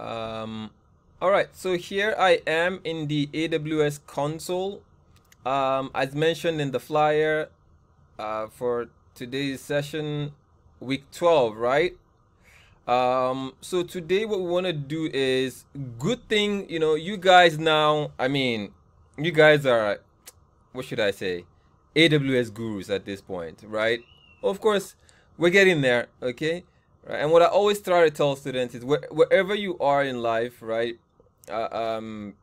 Um, all right, so here I am in the AWS console. Um, as mentioned in the flyer uh, for today's session, week 12, right? Um, so today what we want to do is good thing, you know, you guys now, I mean, you guys are, what should I say, AWS gurus at this point, right? Of course, we're getting there, okay? Right? And what I always try to tell students is where, wherever you are in life, right? Uh, um,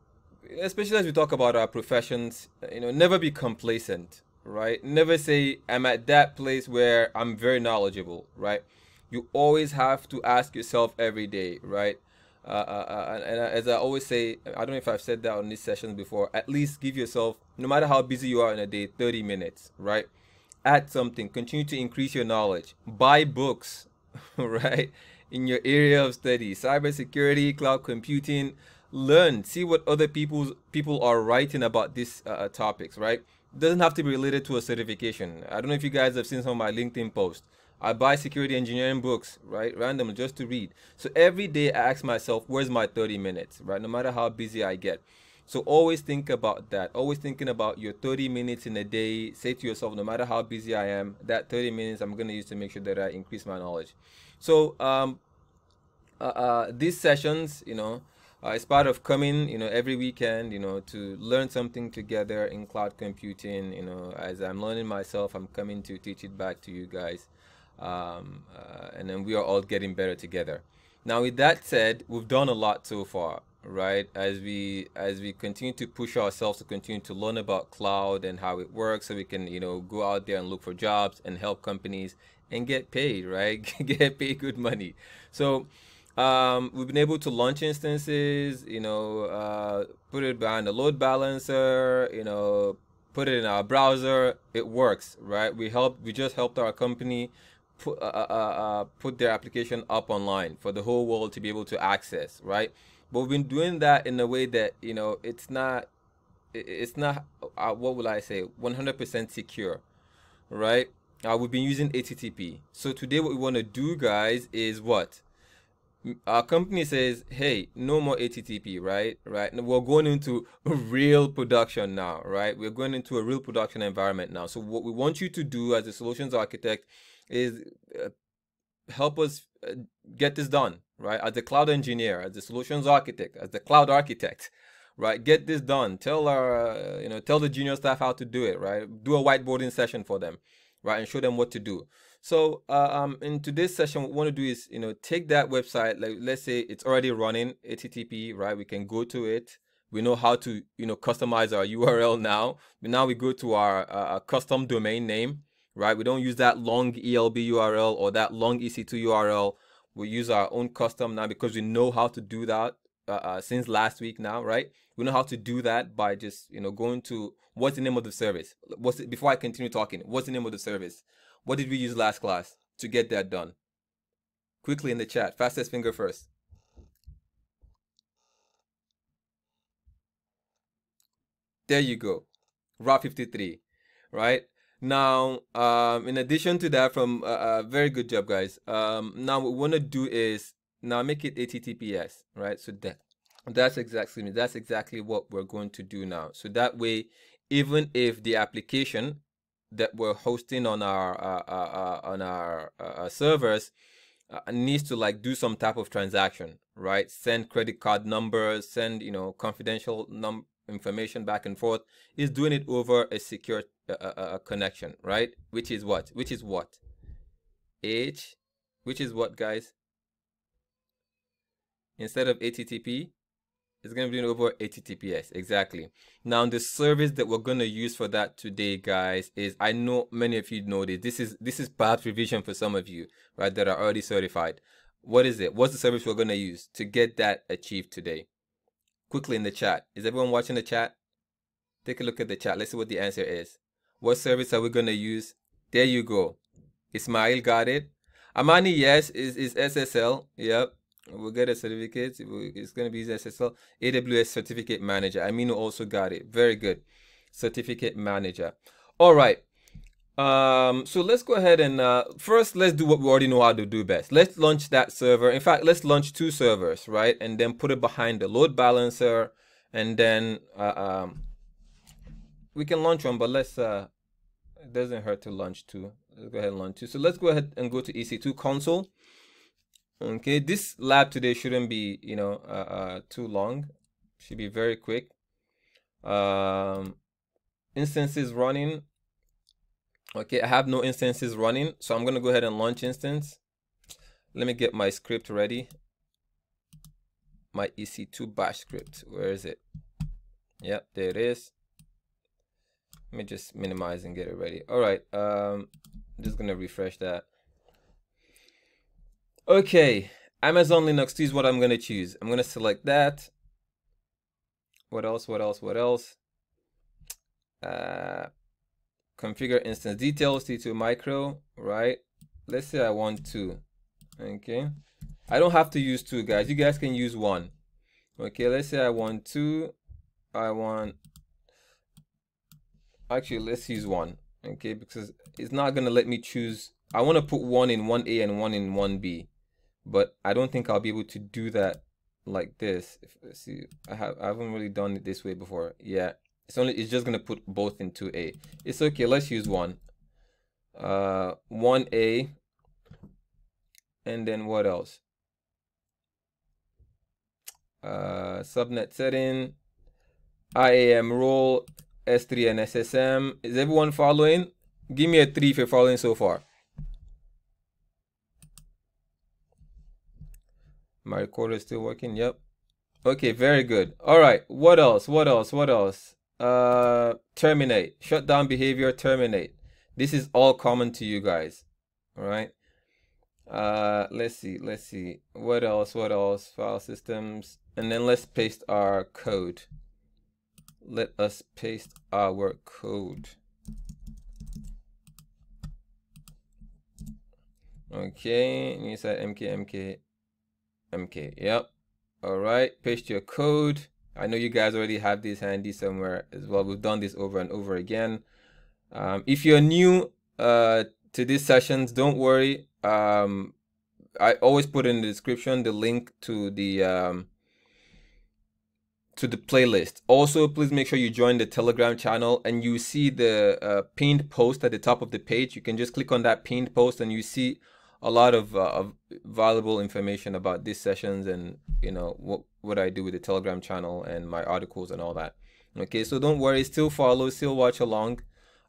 especially as we talk about our professions, you know, never be complacent, right? Never say I'm at that place where I'm very knowledgeable, right? You always have to ask yourself every day, right? Uh, uh, uh and as I always say, I don't know if I've said that on these sessions before. At least give yourself, no matter how busy you are in a day, 30 minutes, right? Add something. Continue to increase your knowledge. Buy books, right? In your area of study, cybersecurity, cloud computing. Learn. See what other people's people are writing about these uh, uh topics, right? doesn't have to be related to a certification. I don't know if you guys have seen some of my LinkedIn posts. I buy security engineering books, right, randomly just to read. So every day I ask myself, where's my 30 minutes, right? No matter how busy I get. So always think about that. Always thinking about your 30 minutes in a day. Say to yourself, no matter how busy I am, that 30 minutes I'm going to use to make sure that I increase my knowledge. So um, uh, uh, these sessions, you know, uh, it's part of coming, you know, every weekend, you know, to learn something together in cloud computing. You know, as I'm learning myself, I'm coming to teach it back to you guys, um, uh, and then we are all getting better together. Now, with that said, we've done a lot so far, right? As we as we continue to push ourselves to continue to learn about cloud and how it works, so we can, you know, go out there and look for jobs and help companies and get paid, right? get paid good money. So um, we've been able to launch instances, you know, uh, put it behind a load balancer, you know, put it in our browser. It works, right? We help. We just helped our company put uh, uh, uh, uh, put their application up online for the whole world to be able to access, right? But we've been doing that in a way that you know it's not it's not uh, what will I say 100% secure, right? we've been using HTTP. So today, what we want to do, guys, is what our company says, hey, no more HTTP, right? Right. And we're going into real production now, right? We're going into a real production environment now. So what we want you to do as a solutions architect is uh, help us uh, get this done, right? As a cloud engineer, as a solutions architect, as the cloud architect, right? Get this done. Tell our, uh, you know, tell the junior staff how to do it, right? Do a whiteboarding session for them, right? And show them what to do. So uh, um, in today's session, what we want to do is, you know, take that website, like let's say it's already running HTTP, right? We can go to it. We know how to, you know, customize our URL now. But now we go to our uh, custom domain name, right? We don't use that long ELB URL or that long EC2 URL. We use our own custom now because we know how to do that uh, uh, since last week now, right? We know how to do that by just, you know, going to what's the name of the service? What's it, before I continue talking, what's the name of the service? What did we use last class to get that done? Quickly in the chat, fastest finger first. There you go, Route 53, right? Now, um, in addition to that, from uh, uh, very good job, guys. Um, now what we want to do is now make it HTTPS, right? So that that's exactly that's exactly what we're going to do now. So that way, even if the application that we're hosting on our uh, uh, uh on our uh, servers needs to like do some type of transaction, right? Send credit card numbers, send you know confidential num information back and forth. Is doing it over a secure uh, uh, uh, connection, right? Which is what? Which is what? H, which is what, guys? Instead of HTTP, it's going to be doing over HTTPS. Exactly. Now, the service that we're going to use for that today, guys, is I know many of you know this. This is this is perhaps revision for some of you, right, that are already certified. What is it? What's the service we're going to use to get that achieved today? Quickly in the chat. Is everyone watching the chat? Take a look at the chat. Let's see what the answer is. What service are we going to use? There you go. Ismail got it. Amani, yes, is is SSL. Yep. We'll get a certificate. It's going to be SSL AWS Certificate Manager. Aminu also got it. Very good. Certificate Manager. All right. Um, so let's go ahead and uh, first let's do what we already know how to do best. Let's launch that server. In fact, let's launch two servers, right? And then put it behind the load balancer, and then uh, um, we can launch one. But let's uh, it doesn't hurt to launch two. Let's go ahead and launch two. So let's go ahead and go to EC2 console. Okay, this lab today shouldn't be you know uh, uh, too long. Should be very quick. Um, instances running okay i have no instances running so i'm to go ahead and launch instance. Let me get my script ready. My ec2 bash script where is it? Yep there it is. Let me just minimize and get it ready. All right um I'm just gonna refresh that. Okay amazon linux 2 is what i'm gonna choose. I'm gonna select that. What else what else what else? Uh configure instance details t2 micro right? Let's say i want two okay? I don't have to use two guys. You guys can use one. Okay let's say i want two i want actually let's use one okay? Because it's not gonna let me choose i want to put one in 1a and one in 1b but i don't think i'll be able to do that like this. If, see i have i haven't really done it this way before yeah it's only it's just gonna put both into a. It's okay let's use one. Uh 1a and then what else? Uh subnet setting iam role s3 and ssm is everyone following? Give me a three if you're following so far. My recorder is still working yep. Okay very good. All right what else what else what else uh, terminate, shutdown behavior, terminate. This is all common to you guys, all right? Uh, let's see, let's see. What else, what else? File systems. And then let's paste our code. Let us paste our code. Okay, and you said MK, MK, MK. Yep. All right, paste your code. I know you guys already have this handy somewhere as well. We've done this over and over again. Um, if you're new uh, to these sessions, don't worry. Um, I always put in the description the link to the um, to the playlist. Also, please make sure you join the Telegram channel and you see the uh, pinned post at the top of the page. You can just click on that pinned post and you see a lot of, uh, of valuable information about these sessions and you know what what I do with the Telegram channel and my articles and all that. Okay, so don't worry, still follow, still watch along.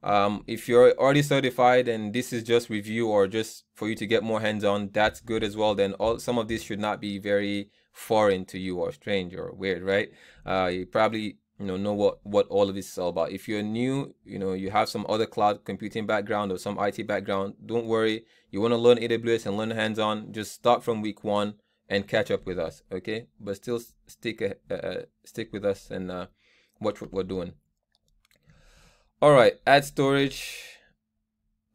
Um, if you're already certified and this is just review or just for you to get more hands-on, that's good as well. Then all some of this should not be very foreign to you or strange or weird, right? Uh, you probably you know know what what all of this is all about. If you're new, you know you have some other cloud computing background or some IT background, don't worry. You want to learn AWS and learn hands-on, just start from week one and catch up with us okay? But still stick uh, stick with us and uh, watch what we're doing. All right add storage.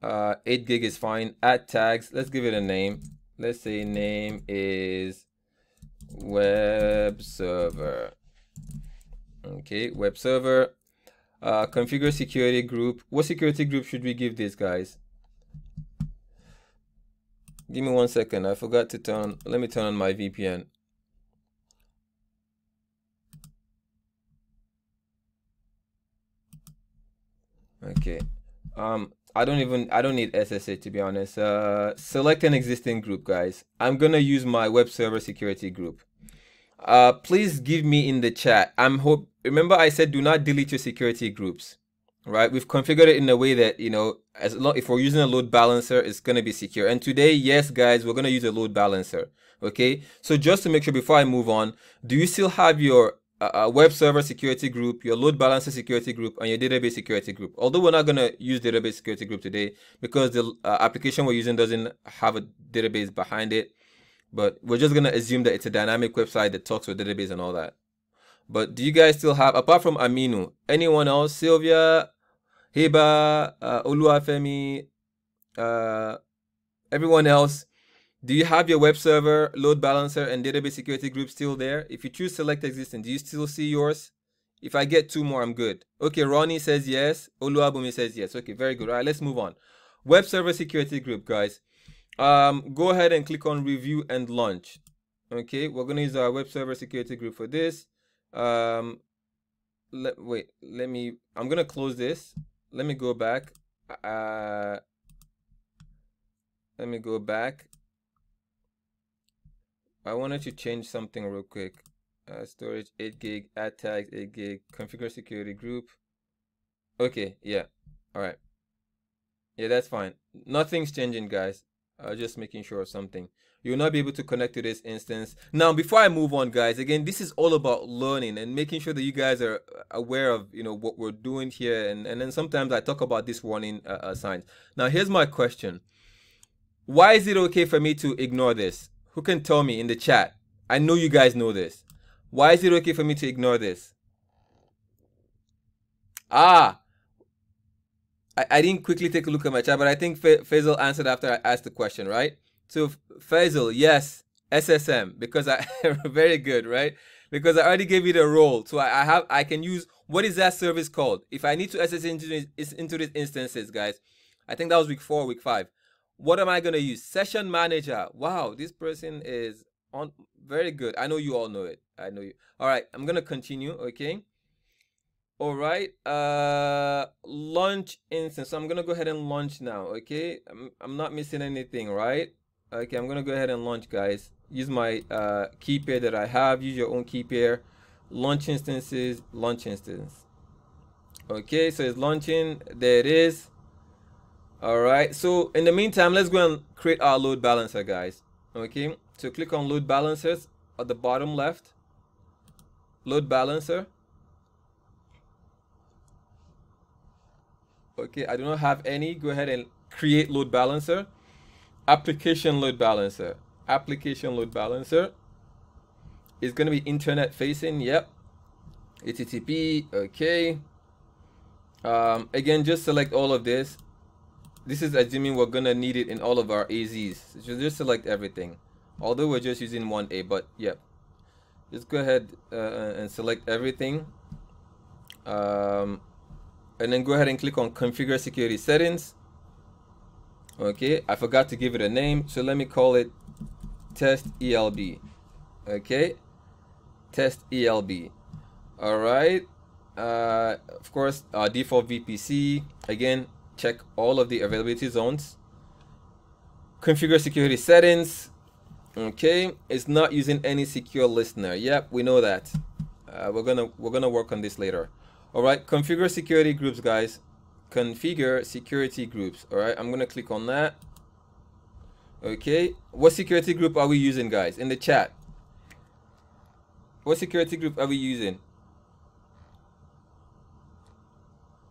Uh 8 gig is fine. Add tags. Let's give it a name. Let's say name is web server. Okay web server. Uh, configure security group. What security group should we give these guys Give me one second. I forgot to turn. Let me turn on my VPN. Okay. Um, I don't even I don't need SSH to be honest. Uh, select an existing group, guys. I'm gonna use my web server security group. Uh, please give me in the chat. I'm hope. Remember, I said do not delete your security groups right? We've configured it in a way that, you know, as long, if we're using a load balancer, it's going to be secure. And today, yes, guys, we're going to use a load balancer. Okay. So just to make sure before I move on, do you still have your uh, uh web server security group, your load balancer security group, and your database security group? Although we're not going to use database security group today because the uh, application we're using doesn't have a database behind it. But we're just going to assume that it's a dynamic website that talks to database and all that. But do you guys still have, apart from Aminu, anyone else? Sylvia, Heba, uh, Oluwafemi, uh, everyone else, do you have your web server, load balancer, and database security group still there? If you choose select existing, do you still see yours If I get two more, I'm good. Okay, Ronnie says yes. Oluwabumi says yes. Okay, very good. All right, let's move on. Web server security group, guys. Um, go ahead and click on review and launch. Okay, we're gonna use our web server security group for this. Um, let wait. Let me. I'm gonna close this. Let me go back. Uh, let me go back. I wanted to change something real quick. Uh, storage 8 gig, add tags 8 gig, configure security group. Okay, yeah, all right. Yeah, that's fine. Nothing's changing, guys. Uh, just making sure of something. You'll not be able to connect to this instance. Now, before I move on, guys, again, this is all about learning and making sure that you guys are aware of, you know, what we're doing here. And, and then sometimes I talk about this warning uh, uh, signs. Now, here's my question. Why is it okay for me to ignore this? Who can tell me in the chat? I know you guys know this. Why is it okay for me to ignore this? Ah, I, I didn't quickly take a look at my chat, but I think Faisal answered after I asked the question, right? So Faisal, yes, SSM, because I very good, right? Because I already gave you the role, so I, I have I can use what is that service called? If I need to SS into into these instances, guys, I think that was week four, week five. What am I gonna use? Session manager. Wow, this person is on very good. I know you all know it. I know you. All right, I'm gonna continue. Okay. All right. Uh, launch instance. So I'm gonna go ahead and launch now. Okay. I'm I'm not missing anything, right? Okay. I'm gonna go ahead and launch, guys. Use my uh key pair that I have. Use your own key pair. Launch instances. Launch instance. Okay. So it's launching. There it is. All right. So in the meantime, let's go and create our load balancer, guys. Okay. So click on load balancers at the bottom left. Load balancer. Okay, I do not have any. Go ahead and create load balancer. Application load balancer. Application load balancer. is going to be internet facing. Yep. HTTP. Okay. Um, again, just select all of this. This is assuming we're going to need it in all of our AZs. So just select everything although we're just using 1A but yeah just go ahead uh, and select everything um, and then go ahead and click on configure security settings okay I forgot to give it a name so let me call it test ELB okay test ELB all right uh, of course default VPC again check all of the availability zones. Configure security settings. Okay it's not using any secure listener. Yep we know that. Uh, we're gonna we're gonna work on this later. All right configure security groups guys configure security groups. All right i'm gonna click on that. Okay what security group are we using guys? In the chat. What security group are we using?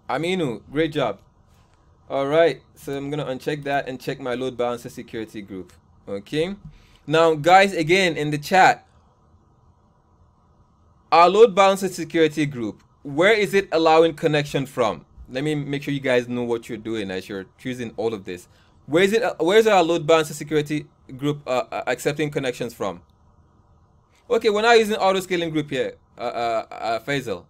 Aminu great job. All right so i'm gonna uncheck that and check my load balancer security group. Okay. Now, guys, again in the chat, our load balancer security group, where is it allowing connection from? Let me make sure you guys know what you're doing as you're choosing all of this. Where is it? Where's our load balancer security group uh, uh, accepting connections from? Okay, we're not using auto scaling group here, uh, uh, uh, Faisal.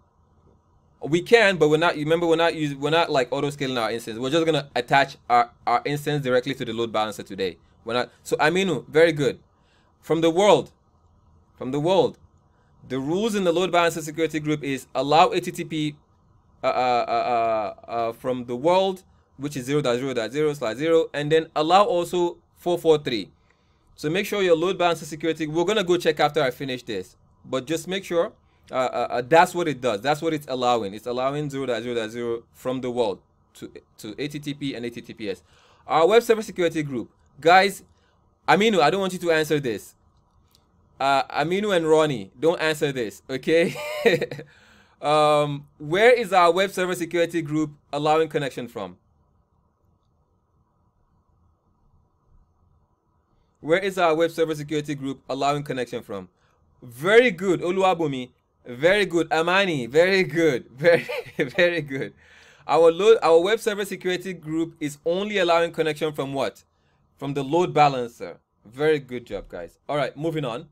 We can, but we're not. You remember, we're not using. We're not like auto scaling our instance. We're just gonna attach our our instance directly to the load balancer today. We're not. So Aminu, very good. From the world, from the world, the rules in the load balancer security group is allow HTTP uh, uh, uh, uh, from the world, which is 0.0.0 slash 0, and then allow also 443. So make sure your load balancer security, we're going to go check after I finish this, but just make sure uh, uh, uh, that's what it does. That's what it's allowing. It's allowing 0.0.0 from the world to, to HTTP and HTTPS. Our web server security group, Guys, Aminu, I don't want you to answer this. Uh, Aminu and Ronnie, don't answer this, okay? um, where is our web server security group allowing connection from? Where is our web server security group allowing connection from? Very good, Oluwabumi. Very good, Amani. Very good. Very, very good. Our load, our web server security group is only allowing connection from what? from the load balancer. Very good job, guys. All right, moving on.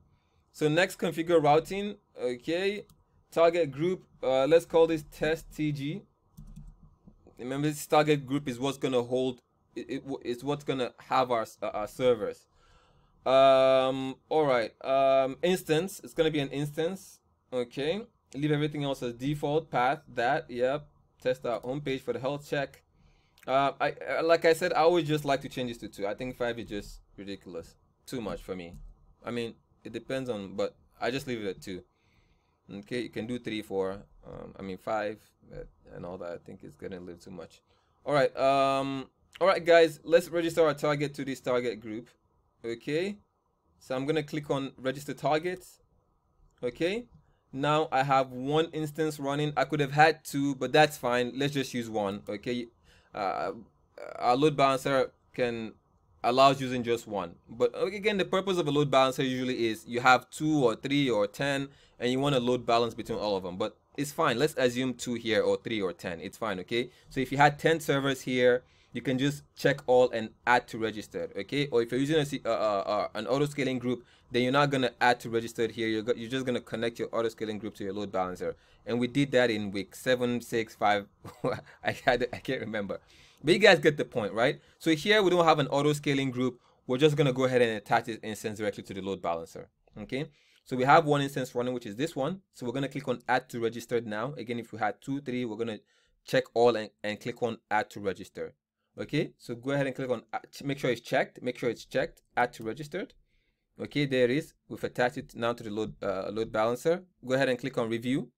So next, configure routing. Okay, target group. Uh, let's call this test TG. Remember, this target group is what's gonna hold. It, it, it's what's gonna have our uh, our servers. Um. All right. Um. Instance. It's gonna be an instance. Okay. Leave everything else as default path. That. Yep. Test our home page for the health check. Uh, I uh, like I said, I always just like to change this to two. I think five is just ridiculous, too much for me. I mean, it depends on, but I just leave it at two. Okay, you can do three, four. Um, I mean five, and all that. I think it's getting a little too much. All right. Um. All right, guys. Let's register our target to this target group. Okay. So I'm gonna click on register targets. Okay. Now I have one instance running. I could have had two, but that's fine. Let's just use one. Okay uh, a load balancer can allows using just one. But again the purpose of a load balancer usually is you have two or three or ten and you want to load balance between all of them. But it's fine. Let's assume two here or three or ten. It's fine okay? So if you had 10 servers here you can just check all and add to registered okay? Or if you're using a, uh, uh, uh, an auto scaling group then you're not going to add to registered here. You're, you're just going to connect your auto scaling group to your load balancer. And we did that in week seven six five i had i can't remember but you guys get the point right? So here we don't have an auto scaling group. We're just going to go ahead and attach this instance directly to the load balancer okay? So we have one instance running which is this one. So we're going to click on add to registered now. Again if we had two three we're going to check all and, and click on add to register okay? So go ahead and click on make sure it's checked make sure it's checked add to registered okay? There it is. We've attached it now to the load uh, load balancer. Go ahead and click on review.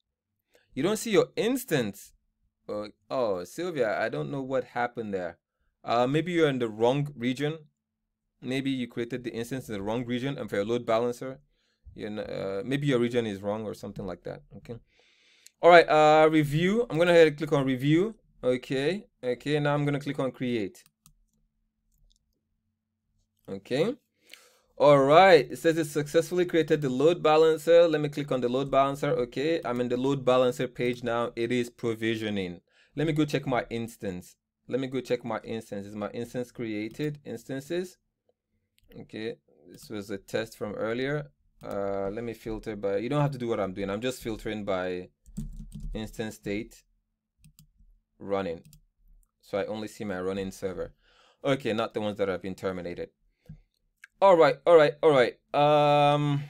You don't see your instance uh, oh sylvia i don't know what happened there. Uh, maybe you're in the wrong region. Maybe you created the instance in the wrong region and for your load balancer you know, uh, maybe your region is wrong or something like that okay? All right uh review. I'm gonna click on review. Okay okay now i'm gonna click on create. Okay all right. It says it successfully created the load balancer. Let me click on the load balancer. Okay i'm in the load balancer page now. It is provisioning. Let me go check my instance. Let me go check my instance is my instance created instances. Okay this was a test from earlier. Uh let me filter by you don't have to do what i'm doing. I'm just filtering by instance state running. So I only see my running server. Okay, not the ones that have been terminated. All right, all right, all right. Um,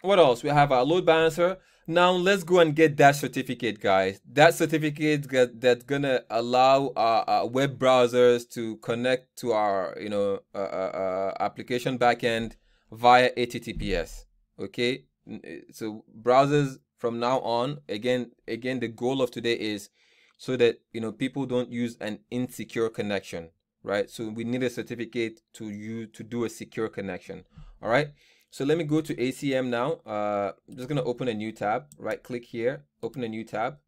what else? We have our load balancer. Now let's go and get that certificate, guys. That certificate that's gonna allow our, our, web browsers to connect to our, you know, uh, uh, uh application backend via HTTPS. Okay, so browsers from now on, again, again, the goal of today is so that you know people don't use an insecure connection right? So we need a certificate to you to do a secure connection all right? So let me go to acm now. Uh i'm just to open a new tab right click here open a new tab.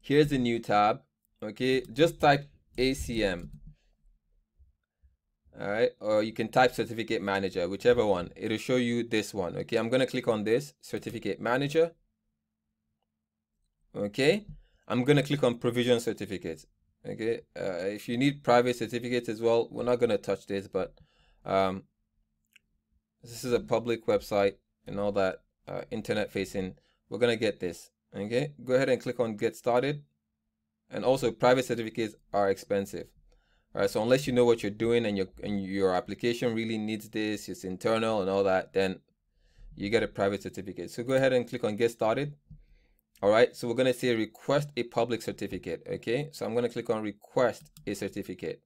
Here's the new tab okay? Just type acm all right? Or you can type certificate manager whichever one. It'll show you this one okay? I'm to click on this certificate manager okay? I'm to click on provision certificates. Okay, uh, if you need private certificates as well, we're not going to touch this, but um, this is a public website and all that uh, internet facing. We're going to get this. Okay, go ahead and click on get started. And also private certificates are expensive. All right, so unless you know what you're doing and your and your application really needs this, it's internal and all that, then you get a private certificate. So go ahead and click on get started all right so we're going to say request a public certificate okay? So i'm going to click on request a certificate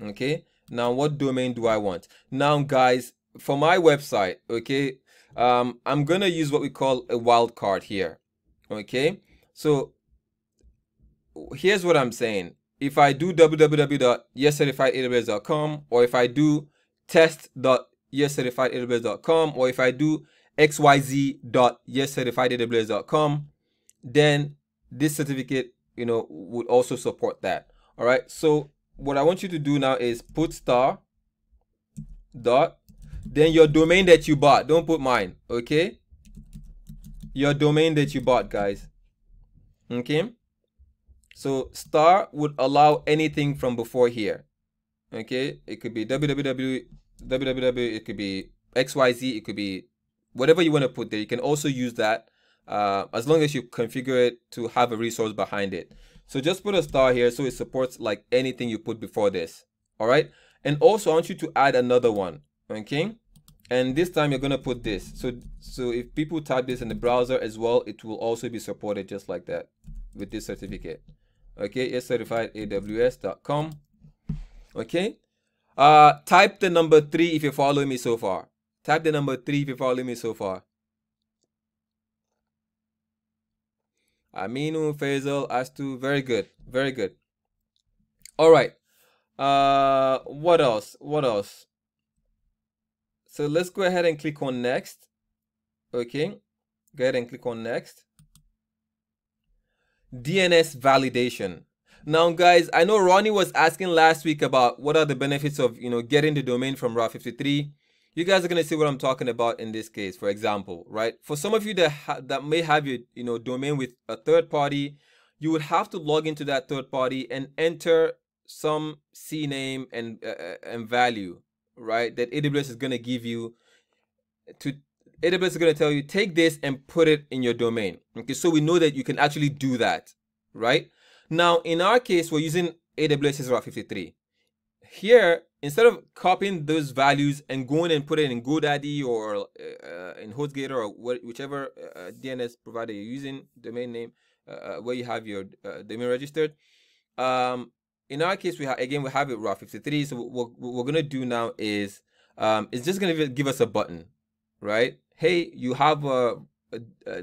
okay? Now what domain do i want? Now guys for my website okay um i'm going to use what we call a wildcard here okay? So here's what i'm saying. If i do www.yescertifiedaws.com or if i do test.yescertifiedaws.com or if i do xyz.yescertifiedaws.com then this certificate, you know, would also support that. All right. So what I want you to do now is put star dot then your domain that you bought. Don't put mine. Okay. Your domain that you bought, guys. Okay. So star would allow anything from before here. Okay. It could be www, www. It could be xyz. It could be whatever you want to put there. You can also use that uh, as long as you configure it to have a resource behind it. So just put a star here so it supports like anything you put before this. All right. And also I want you to add another one. Okay. And this time you're going to put this. So, so if people type this in the browser as well, it will also be supported just like that with this certificate. Okay. It's certified AWS.com. Okay. Uh, type the number three if you're following me so far. Type the number three if you're following me so far. Aminu, Faisal, Astu, very good, very good. All right. Uh, what else? What else? So let's go ahead and click on next. Okay. Go ahead and click on next. DNS validation. Now, guys, I know Ronnie was asking last week about what are the benefits of you know getting the domain from Route 53. You guys are gonna see what I'm talking about in this case. For example, right? For some of you that that may have your you know domain with a third party, you would have to log into that third party and enter some CNAME and uh, uh and value, right? That AWS is gonna give you to AWS is gonna tell you take this and put it in your domain. Okay, so we know that you can actually do that, right? Now, in our case, we're using AWS Route 53. Here, instead of copying those values and going and put it in GoDaddy or uh, in HostGator or whichever uh, DNS provider you're using, domain name, uh, uh, where you have your uh, domain registered. Um, in our case, we have again we have it Route 53. So what, we're gonna do now is um, it's just gonna give us a button, right? Hey, you have a uh, uh,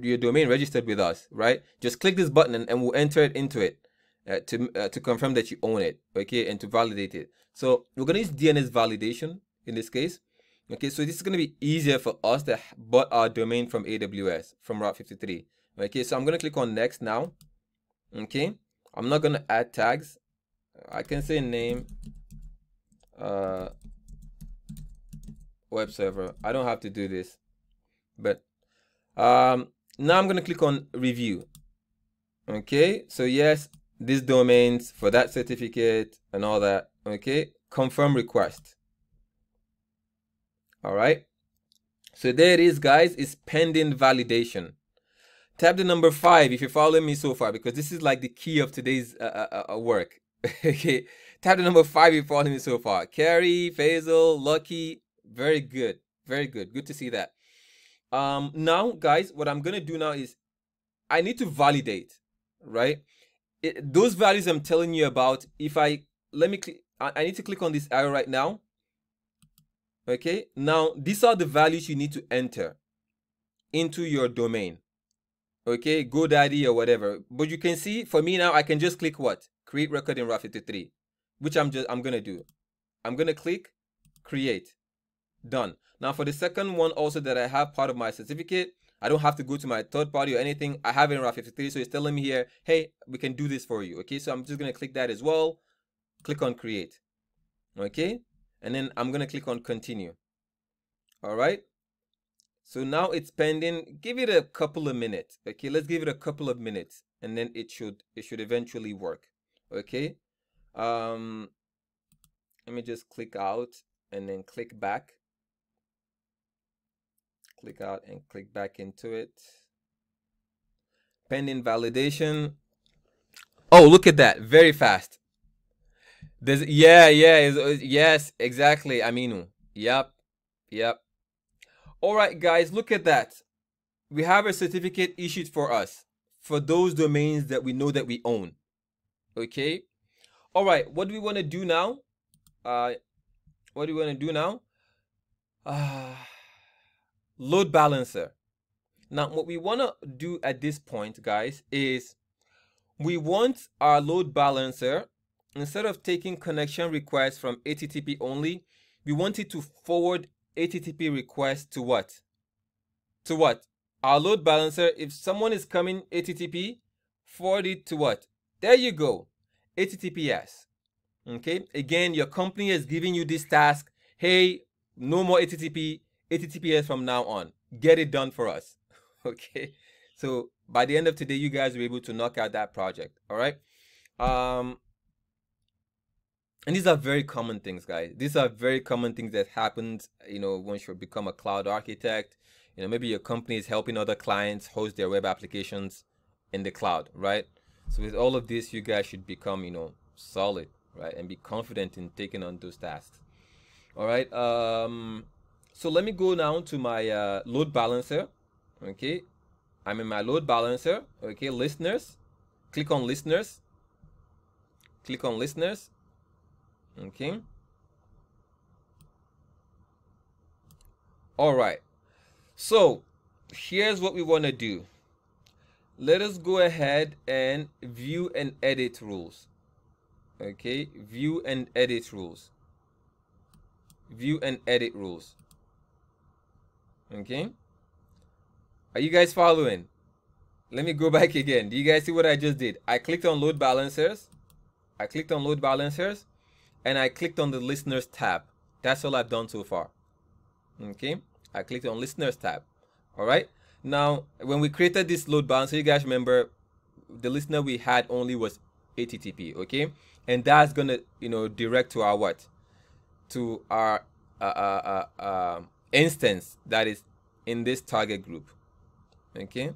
your domain registered with us, right? Just click this button and, and we'll enter it into it uh, to uh, to confirm that you own it, okay, and to validate it. So we're gonna use DNS validation in this case. Okay, so this is gonna be easier for us to bought our domain from AWS from Route 53. Okay, so I'm gonna click on next now. Okay, I'm not gonna add tags. I can say name uh web server. I don't have to do this, but um, now I'm going to click on review. Okay, so yes, these domains for that certificate and all that. Okay, confirm request. All right. So there it is, guys. It's pending validation. Tap the number five if you're following me so far, because this is like the key of today's uh, uh, uh, uh work. okay, tap the number five if you're following me so far. Carrie, Faisal, Lucky, very good, very good. Good to see that. Um, now, guys, what I'm gonna do now is I need to validate, right? It, those values I'm telling you about. If I let me, I, I need to click on this arrow right now. Okay, now these are the values you need to enter into your domain. Okay, GoDaddy or whatever. But you can see for me now, I can just click what? Create record in Route 53, which I'm just I'm gonna do. I'm gonna click create. Done. Now for the second one also that I have part of my certificate, I don't have to go to my third party or anything. I have it in Route 53. So it's telling me here, hey, we can do this for you. Okay, so I'm just going to click that as well. Click on create. Okay, and then I'm going to click on continue. All right. So now it's pending. Give it a couple of minutes. Okay, let's give it a couple of minutes and then it should it should eventually work. Okay. Um let me just click out and then click back click out and click back into it. Pending validation. Oh, look at that. Very fast. There's, yeah, yeah, yes, exactly, Aminu. Yep, yep. All right, guys, look at that. We have a certificate issued for us for those domains that we know that we own. Okay. All right, what do we want to do now? Uh, what do we want to do now? Ah. Uh, load balancer. Now, what we want to do at this point, guys, is we want our load balancer, instead of taking connection requests from HTTP only, we want it to forward HTTP requests to what? To what? Our load balancer, if someone is coming HTTP, forward it to what? There you go, HTTPS. Okay, again, your company is giving you this task. Hey, no more HTTP, HTTPS from now on. Get it done for us. okay. So by the end of today, you guys will be able to knock out that project. All right. Um, and these are very common things, guys. These are very common things that happen, you know, once you become a cloud architect. you know maybe your company is helping other clients host their web applications in the cloud right so with all of this you guys should become you know solid right and be confident in taking on those tasks all right um so let me go now to my uh, load balancer. Okay. I'm in my load balancer. Okay. Listeners. Click on listeners. Click on listeners. Okay. All right. So here's what we want to do. Let us go ahead and view and edit rules. Okay. View and edit rules. View and edit rules okay? Are you guys following? Let me go back again. Do you guys see what i just did? I clicked on load balancers. I clicked on load balancers and i clicked on the listeners tab. That's all i've done so far. Okay? I clicked on listeners tab. All right now when we created this load balancer you guys remember the listener we had only was http okay? And that's gonna you know direct to our what? To our uh, uh, uh, uh, instance that is in this target group okay?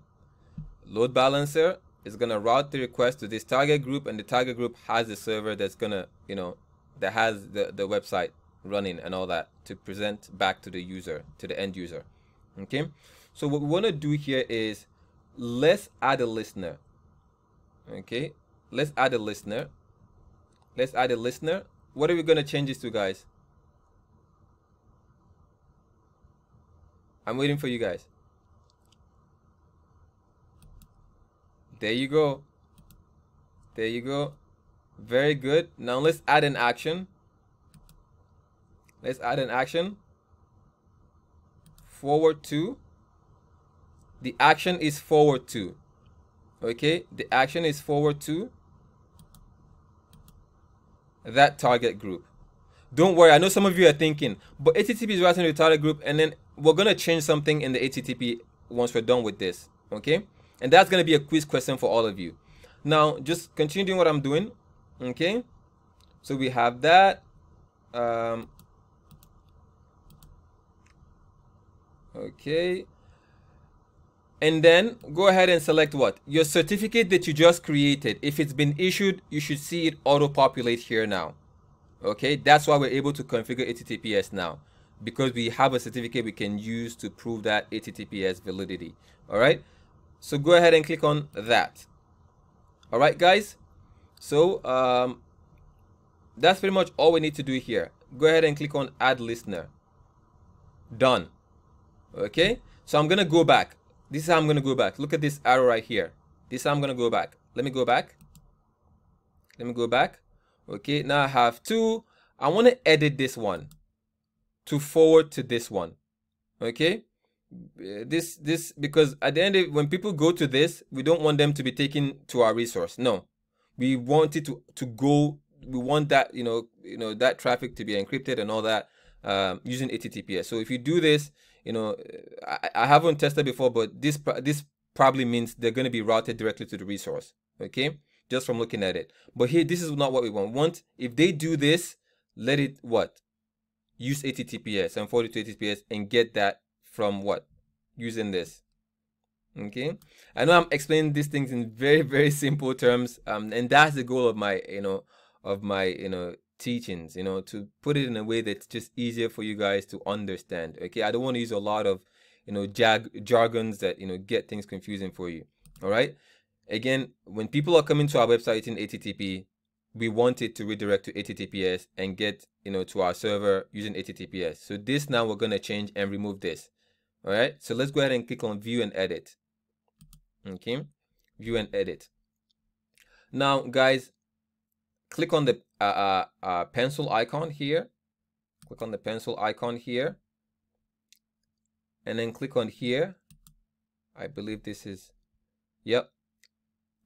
Load balancer is gonna route the request to this target group and the target group has a server that's gonna you know that has the, the website running and all that to present back to the user to the end user okay? So what we want to do here is let's add a listener okay? Let's add a listener. Let's add a listener. What are we going to change this to guys I'm waiting for you guys. There you go. There you go. Very good. Now let's add an action. Let's add an action. Forward to the action is forward to okay? The action is forward to that target group. Don't worry i know some of you are thinking but http is writing to the target group and then we're going to change something in the http once we're done with this okay? And that's going to be a quiz question for all of you. Now just continue doing what i'm doing okay? So we have that um okay. And then go ahead and select what? Your certificate that you just created. If it's been issued you should see it auto populate here now okay? That's why we're able to configure https now because we have a certificate we can use to prove that https validity all right so go ahead and click on that all right guys so um that's pretty much all we need to do here go ahead and click on add listener done okay so i'm gonna go back this is how I'm going to go back. Look at this arrow right here. This I'm going to go back. Let me go back. Let me go back. Okay, now I have two. I want to edit this one to forward to this one. Okay, this this because at the end of, when people go to this, we don't want them to be taken to our resource. No, we want it to to go. We want that you know you know that traffic to be encrypted and all that um, using HTTPS. So if you do this, you know, I, I haven't tested before, but this this probably means they're going to be routed directly to the resource. Okay, just from looking at it. But here, this is not what we want. Want if they do this, let it what use HTTPS and forward to HTTPS and get that from what? Using this. Okay, I know I'm explaining these things in very very simple terms, um, and that's the goal of my you know of my you know teachings you know to put it in a way that's just easier for you guys to understand okay? I don't want to use a lot of you know jag- jargons that you know get things confusing for you all right again when people are coming to our website in http we want it to redirect to https and get you know to our server using https so this now we're going to change and remove this all right so let's go ahead and click on view and edit okay view and edit now guys click on the uh, uh, uh, pencil icon here. Click on the pencil icon here. And then click on here. I believe this is, yep.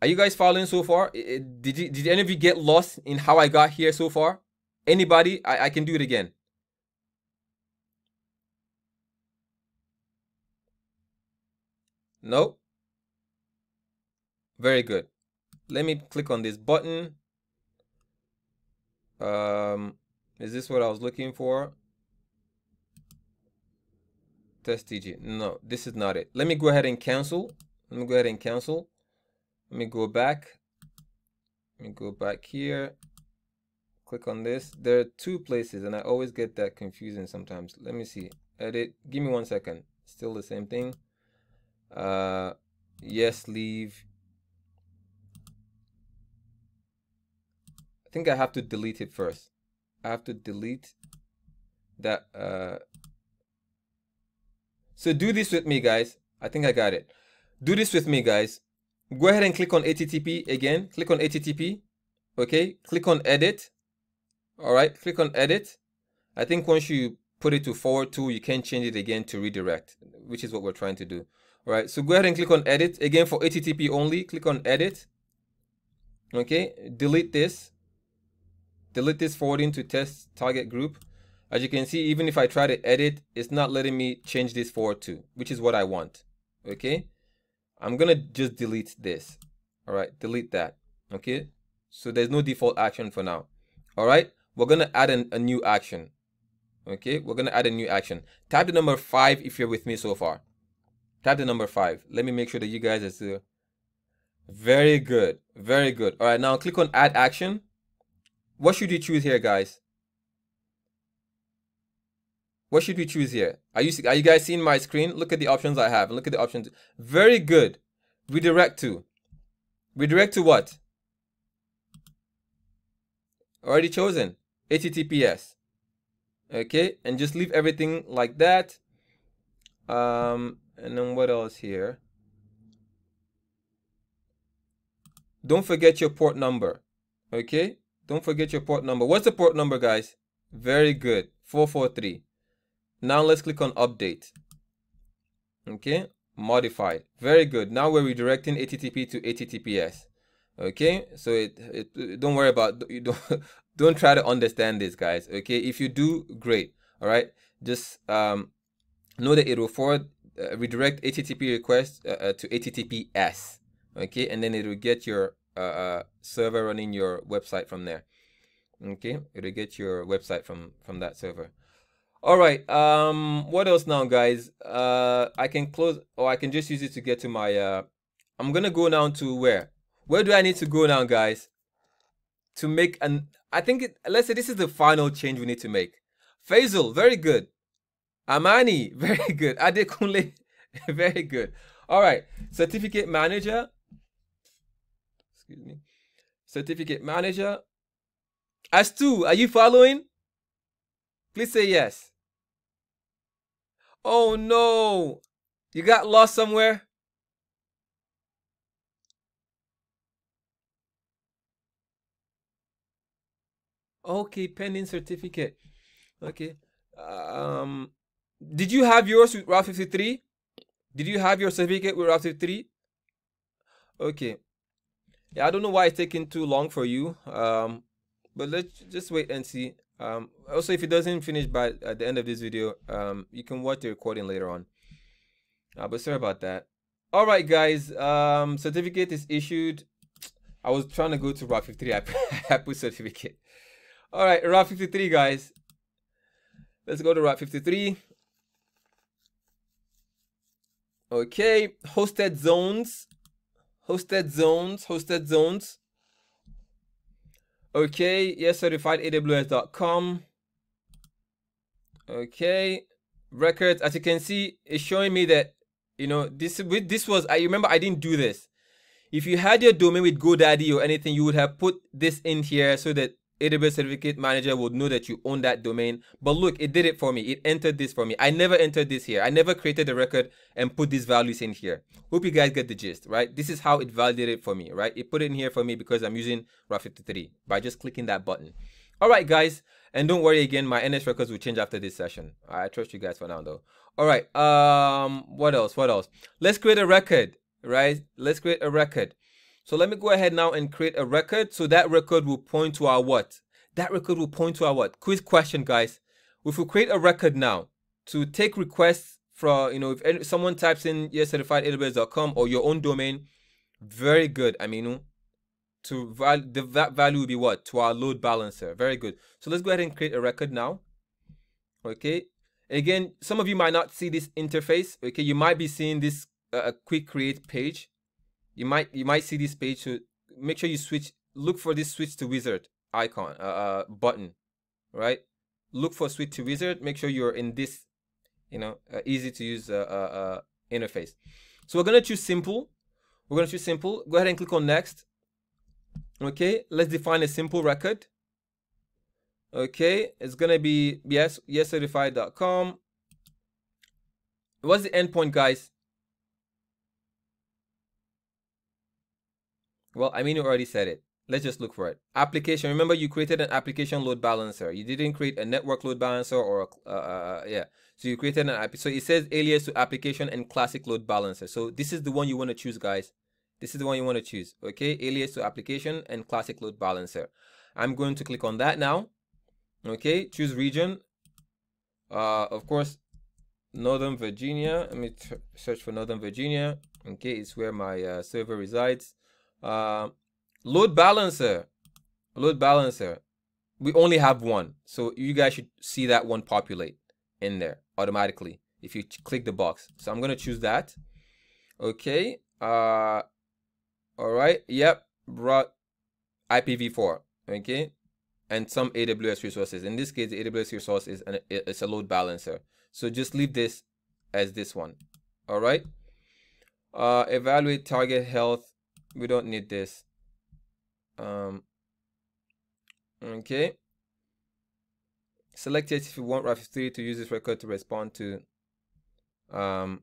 Are you guys following so far? Did, you, did any of you get lost in how I got here so far? Anybody? I, I can do it again. No? Very good. Let me click on this button um, is this what I was looking for? test TG. No, this is not it. Let me go ahead and cancel. Let me go ahead and cancel. Let me go back. Let me go back here. Click on this. There are two places and I always get that confusing sometimes. Let me see. Edit. Give me one second. Still the same thing. Uh, yes, leave. I think I have to delete it first. I have to delete that uh so do this with me guys i think i got it do this with me guys go ahead and click on http again click on http okay click on edit all right click on edit i think once you put it to forward to you can change it again to redirect which is what we're trying to do all right so go ahead and click on edit again for http only click on edit okay delete this delete this forwarding to test target group as you can see, even if I try to edit, it's not letting me change this forward to, which is what I want. Okay. I'm to just delete this. All right. Delete that. Okay. So there's no default action for now. All right. We're going to add an, a new action. Okay. We're going to add a new action. Type the number five if you're with me so far. Type the number five. Let me make sure that you guys are still. Very good. Very good. All right. Now click on add action. What should you choose here, guys? What should we choose here? Are you are you guys seeing my screen? Look at the options I have. Look at the options. Very good. Redirect to. Redirect to what? Already chosen. HTTPS. Okay, and just leave everything like that. Um, and then what else here? Don't forget your port number. Okay, don't forget your port number. What's the port number, guys? Very good. 443. Now let's click on update. Okay, modified. Very good. Now we're redirecting HTTP to HTTPS. Okay, so it, it don't worry about you don't don't try to understand this, guys. Okay, if you do, great. All right, just um, know that it will forward uh, redirect HTTP request uh, uh, to HTTPS. Okay, and then it will get your uh, uh, server running your website from there. Okay, it will get your website from from that server. All right. Um, what else now, guys? Uh, I can close, or I can just use it to get to my. Uh, I'm gonna go now to where? Where do I need to go now, guys? To make an. I think it. Let's say this is the final change we need to make. Faisal, very good. Amani, very good. Adekunle, very good. All right. Certificate manager. Excuse me. Certificate manager. Astu, are you following? Please say yes. Oh no! You got lost somewhere? Okay, pending certificate. Okay. Um, did you have yours with Route 53? Did you have your certificate with Route 53? Okay. Yeah, I don't know why it's taking too long for you. Um, but let's just wait and see. Um, also, if it doesn't finish by at the end of this video, um, you can watch the recording later on. Uh, but sorry about that. All right, guys. Um, certificate is issued. I was trying to go to Route 53. I, I put certificate. All right, Route 53, guys. Let's go to Route 53. Okay, hosted zones, hosted zones, hosted zones. Okay, yes, certified AWS.com. Okay, records. As you can see, it's showing me that you know this. With this was I remember I didn't do this. If you had your domain with GoDaddy or anything, you would have put this in here so that AWS Certificate Manager would know that you own that domain. But look, it did it for me. It entered this for me. I never entered this here. I never created a record and put these values in here. Hope you guys get the gist, right? This is how it validated for me, right? It put it in here for me because I'm using Route 53 by just clicking that button. All right, guys. And don't worry again, my NS records will change after this session. I trust you guys for now, though. All right. Um, what else? What else? Let's create a record, right? Let's create a record. So let me go ahead now and create a record. So that record will point to our what? That record will point to our what? Quiz question, guys. If we create a record now to take requests from, you know, if someone types in yes certified AWS.com or your own domain, very good. I mean, to the that value will be what? To our load balancer. Very good. So let's go ahead and create a record now. Okay. Again, some of you might not see this interface. Okay, you might be seeing this uh, quick create page. You might you might see this page. So make sure you switch. Look for this switch to wizard icon uh, uh button, right? Look for switch to wizard. Make sure you're in this, you know, uh, easy to use uh, uh, uh, interface. So we're gonna choose simple. We're gonna choose simple. Go ahead and click on next. Okay, let's define a simple record. Okay, it's gonna be yes yescertified.com. What's the endpoint, guys? Well, I mean, you already said it. Let's just look for it. Application. Remember, you created an application load balancer. You didn't create a network load balancer or a, uh, uh, uh, yeah. So you created an app. So it says alias to application and classic load balancer. So this is the one you want to choose, guys. This is the one you want to choose. Okay, alias to application and classic load balancer. I'm going to click on that now. Okay, choose region. Uh, of course, Northern Virginia. Let me search for Northern Virginia. Okay, it's where my uh, server resides. Uh, load balancer. Load balancer. We only have one. So you guys should see that one populate in there automatically if you click the box. So I'm going to choose that. Okay. Uh, all right. Yep. Brought IPv4. Okay. And some AWS resources. In this case, the AWS resource is an, it's a load balancer. So just leave this as this one. All right. Uh, evaluate target health we don't need this. Um okay. Select it if you want Route 53 to use this record to respond to. Um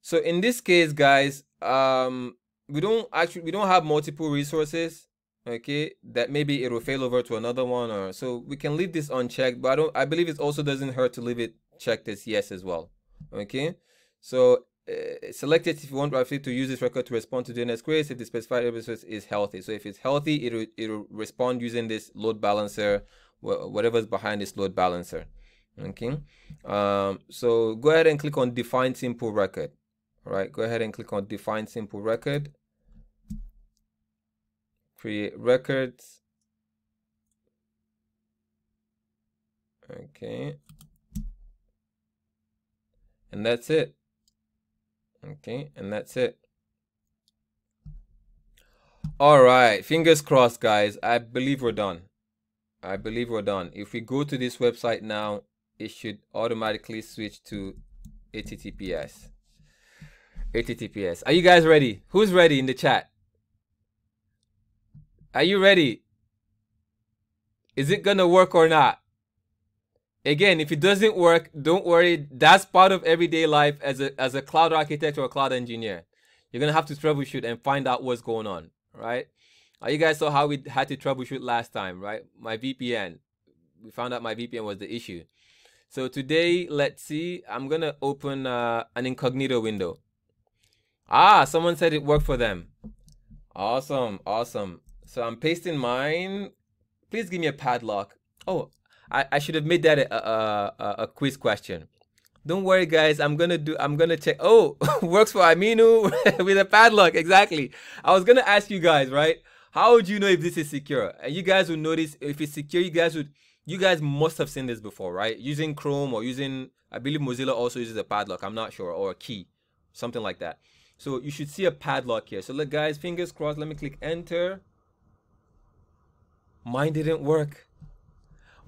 so in this case guys um we don't actually we don't have multiple resources okay that maybe it will fail over to another one or so we can leave this unchecked but i don't i believe it also doesn't hurt to leave it checked as yes as well okay? So uh, select it if you want Route 53 to use this record to respond to DNS queries if the specified resource is healthy. So if it's healthy, it'll, it'll respond using this load balancer, whatever's behind this load balancer. Okay. Um, so go ahead and click on define simple record. All right. Go ahead and click on define simple record. Create records. Okay. And that's it. Okay, and that's it. All right, fingers crossed, guys. I believe we're done. I believe we're done. If we go to this website now, it should automatically switch to HTTPS. HTTPS. Are you guys ready? Who's ready in the chat? Are you ready? Is it gonna work or not? Again, if it doesn't work, don't worry. That's part of everyday life as a as a cloud architect or a cloud engineer. You're gonna have to troubleshoot and find out what's going on, right? Uh, you guys saw how we had to troubleshoot last time, right? My VPN. We found out my VPN was the issue. So today, let's see. I'm gonna open uh, an incognito window. Ah, someone said it worked for them. Awesome, awesome. So I'm pasting mine. Please give me a padlock. Oh, I, I should have made that a, a, a, a quiz question. Don't worry, guys. I'm gonna do. I'm gonna check. Oh, works for Aminu with a padlock. Exactly. I was gonna ask you guys, right? How would you know if this is secure? And you guys would notice if it's secure. You guys would. You guys must have seen this before, right? Using Chrome or using. I believe Mozilla also uses a padlock. I'm not sure or a key, something like that. So you should see a padlock here. So look, guys. Fingers crossed. Let me click enter. Mine didn't work.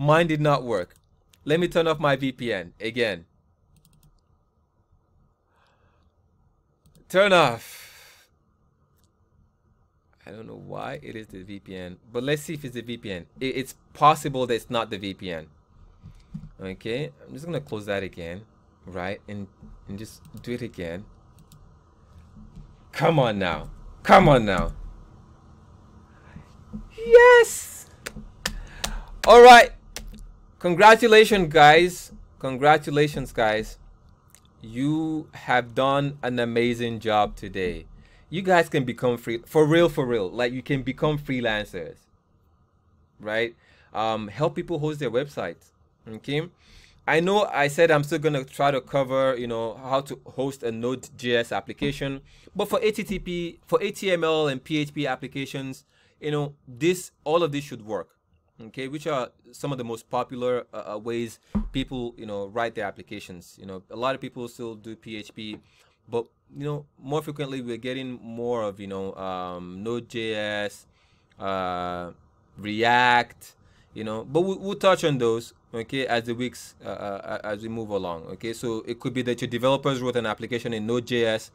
Mine did not work. Let me turn off my VPN again. Turn off. I don't know why it is the VPN, but let's see if it's the VPN. It's possible that it's not the VPN. Okay, I'm just gonna close that again, right? And and just do it again. Come on now. Come on now. Yes! All right. Congratulations, guys. Congratulations, guys. You have done an amazing job today. You guys can become free for real, for real. Like you can become freelancers, right? Um, help people host their websites. Okay. I know I said I'm still gonna try to cover, you know, how to host a Node.js application, but for HTTP, for HTML and PHP applications, you know, this all of this should work. Okay which are some of the most popular uh, uh, ways people you know write their applications. You know a lot of people still do php but you know more frequently we're getting more of you know um, node.js uh, react you know but we, will touch on those okay as the weeks uh, uh, as we move along okay? So it could be that your developers wrote an application in node.js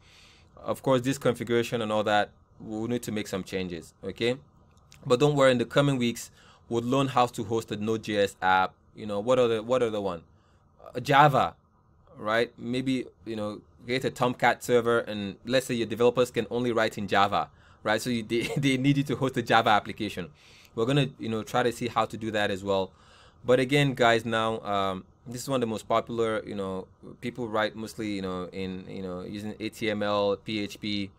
of course this configuration and all that we'll need to make some changes okay? But don't worry in the coming weeks we'll learn how to host a node.js app you know what are the what the one? Uh, java right? Maybe you know create a tomcat server and let's say your developers can only write in java right? So you, they, they need you to host a java application. We're gonna you know try to see how to do that as well. But again guys now um, this is one of the most popular you know people write mostly you know in you know using html php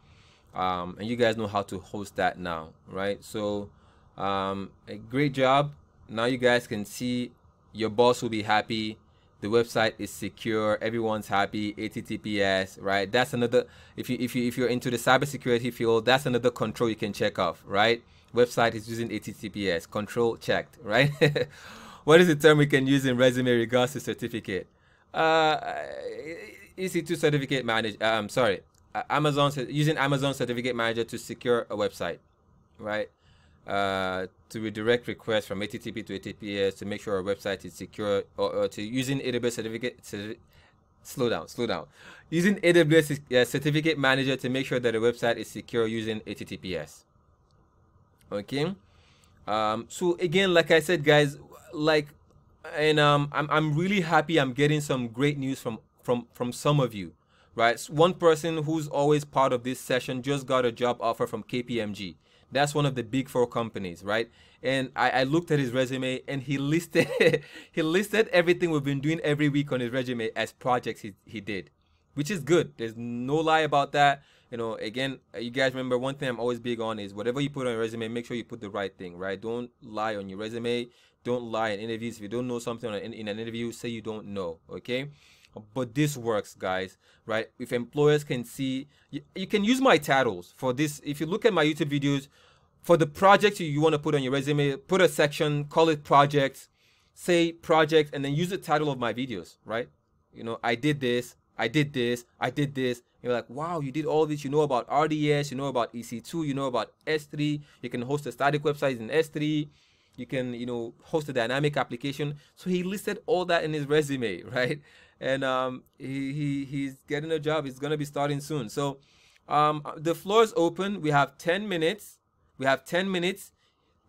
um, and you guys know how to host that now right? So um, great job. Now you guys can see your boss will be happy. The website is secure. Everyone's happy. Https right? That's another if you if you if you're into the cybersecurity field that's another control you can check off right? Website is using https control checked right? What is the term we can use in resume regards to certificate? Uh ec2 certificate manager i'm um, sorry amazon using amazon certificate manager to secure a website right uh, to redirect requests from HTTP to HTTPS to make sure our website is secure, or, or to using AWS certificate. Certi slow down, slow down. Using AWS uh, certificate manager to make sure that the website is secure using HTTPS. Okay. Um, so again, like I said, guys, like, and um, I'm I'm really happy. I'm getting some great news from from from some of you, right? One person who's always part of this session just got a job offer from KPMG that's one of the big four companies, right? And I, I looked at his resume and he listed he listed everything we've been doing every week on his resume as projects he, he did, which is good. There's no lie about that. You know, again, uh, you guys remember one thing I'm always big on is whatever you put on your resume, make sure you put the right thing, right? Don't lie on your resume. Don't lie in interviews. If you don't know something in, in an interview, say you don't know, okay? But this works guys right? If employers can see you, you, can use my titles for this. If you look at my youtube videos for the project you, you want to put on your resume put a section call it project say project and then use the title of my videos right? You know i did this i did this i did this. You're like wow you did all this. You know about rds you know about ec2 you know about s3 you can host a static website in s3 you can you know host a dynamic application. So he listed all that in his resume right and um, he, he he's getting a job. He's gonna be starting soon. So um, the floor is open. We have 10 minutes. We have 10 minutes.